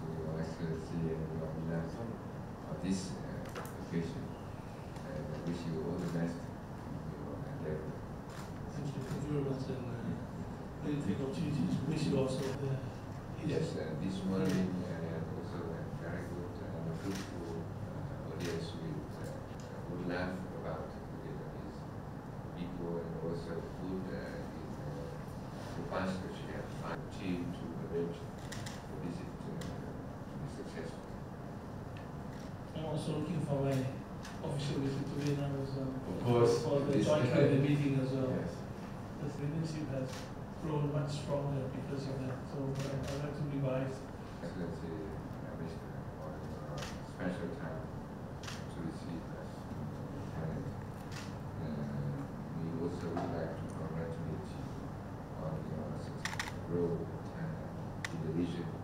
to Excellency and Your Milan on this uh, occasion. And I wish you all the best in your endeavor. Thank you, thank you very much, and uh, I take opportunity to wish you also the Yes, uh, this morning uh, also a very good and fruitful uh, audience with uh, good laugh about the Vietnamese people and also food uh, in uh, the past that she had team to arrange also looking for a official visit to Vietnam as well. Of course. For the joint cabinet meeting as well. Yes. The friendship has grown much stronger because of that. So I'd like to revise. Excellency, I wish a special time to receive us. And uh, we also would like to congratulate you on your growth and the vision.